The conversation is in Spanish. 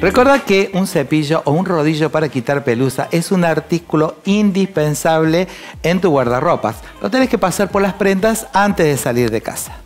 Recuerda que un cepillo o un rodillo para quitar pelusa es un artículo indispensable en tu guardarropas. Lo tenés que pasar por las prendas antes de salir de casa.